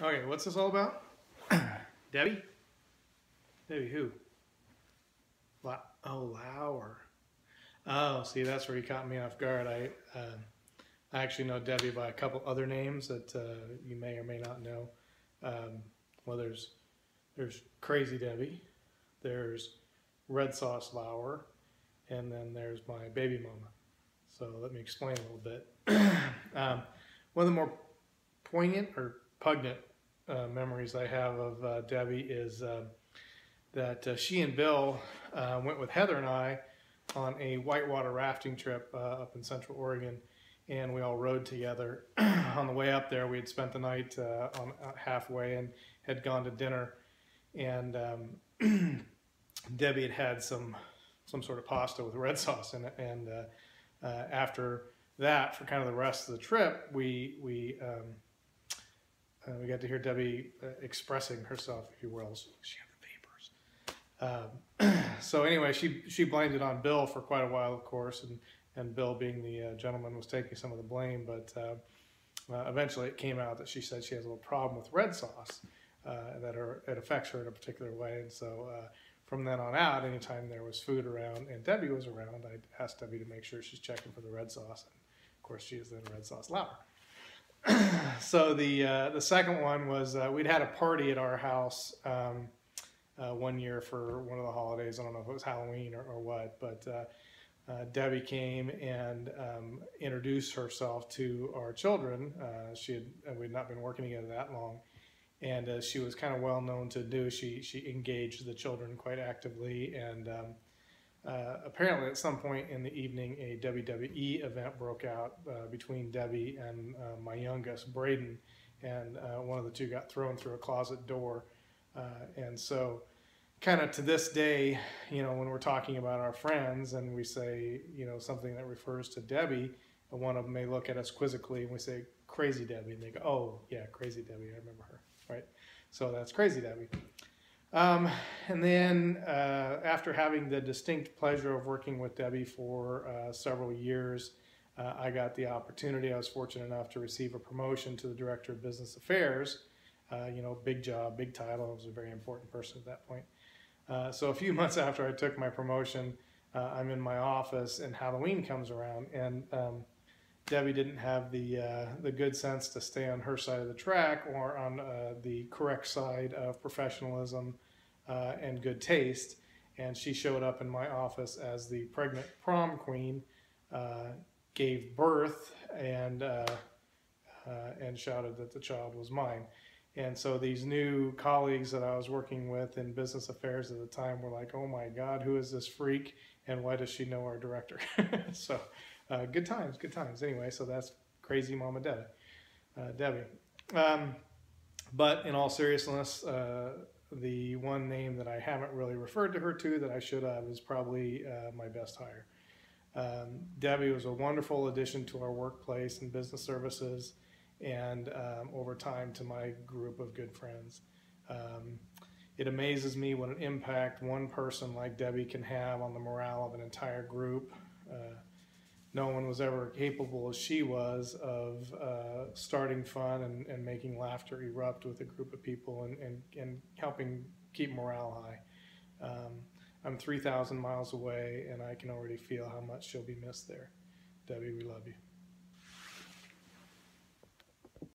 Okay, what's this all about? Debbie? Debbie who? La- oh, Lauer. Oh, see, that's where you caught me off guard. I, uh, I actually know Debbie by a couple other names that uh, you may or may not know. Um, well, there's there's Crazy Debbie, there's Red Sauce Lauer, and then there's my baby mama. So let me explain a little bit. um, one of the more poignant or pungent uh, memories I have of uh, Debbie is uh, that uh, she and Bill uh, went with Heather and I on a whitewater rafting trip uh, up in Central Oregon, and we all rode together. on the way up there, we had spent the night on halfway and had gone to dinner, and um, Debbie had had some some sort of pasta with red sauce in it, and after that, for kind of the rest of the trip, we we um, uh, we got to hear Debbie uh, expressing herself, if you will. She had the vapors. Um, so anyway, she she blamed it on Bill for quite a while, of course, and and Bill, being the uh, gentleman, was taking some of the blame. But uh, uh, eventually, it came out that she said she has a little problem with red sauce, uh, that her it affects her in a particular way, and so. from then on out, anytime there was food around and Debbie was around, I'd ask Debbie to make sure she's checking for the red sauce. And of course, she is then red sauce Lauer. so the uh, the second one was uh, we'd had a party at our house um, uh, one year for one of the holidays. I don't know if it was Halloween or, or what, but uh, uh, Debbie came and um, introduced herself to our children. Uh, she had we'd not been working together that long, and she was kind of well known to do, she she engaged the children quite actively and. Um, uh, apparently, at some point in the evening, a WWE event broke out uh, between Debbie and uh, my youngest, Braden, and uh, one of the two got thrown through a closet door. Uh, and so, kind of to this day, you know, when we're talking about our friends and we say, you know, something that refers to Debbie, one of them may look at us quizzically and we say, Crazy Debbie. And they go, Oh, yeah, Crazy Debbie. I remember her. Right? So that's Crazy Debbie. Um, and then uh, after having the distinct pleasure of working with Debbie for uh, several years, uh, I got the opportunity. I was fortunate enough to receive a promotion to the Director of Business Affairs. Uh, you know, big job, big title. I was a very important person at that point. Uh, so a few months after I took my promotion, uh, I'm in my office and Halloween comes around and um, Debbie didn't have the uh, the good sense to stay on her side of the track or on uh, the correct side of professionalism uh, and good taste. And she showed up in my office as the pregnant prom queen, uh, gave birth, and uh, uh, and shouted that the child was mine. And so these new colleagues that I was working with in business affairs at the time were like, "Oh my God, who is this freak? And why does she know our director?" so uh, good times, good times. Anyway, so that's crazy Mama Debbie. Uh, Debbie. Um, but in all seriousness, uh, the one name that I haven't really referred to her to that I should have is probably uh, my best hire. Um, Debbie was a wonderful addition to our workplace and business services, and um, over time to my group of good friends. Um, it amazes me what an impact one person like Debbie can have on the morale of an entire group. Uh, no one was ever capable as she was of uh, starting fun and, and making laughter erupt with a group of people and, and, and helping keep morale high. Um, I'm 3,000 miles away and I can already feel how much she'll be missed there. Debbie, we love you.